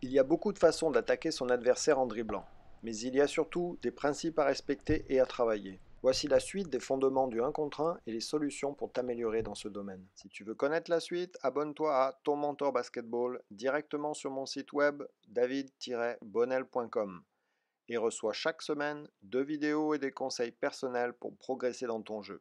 Il y a beaucoup de façons d'attaquer son adversaire en dribblant, mais il y a surtout des principes à respecter et à travailler. Voici la suite des fondements du 1 contre 1 et les solutions pour t'améliorer dans ce domaine. Si tu veux connaître la suite, abonne-toi à Ton Mentor Basketball directement sur mon site web david-bonnel.com et reçois chaque semaine deux vidéos et des conseils personnels pour progresser dans ton jeu.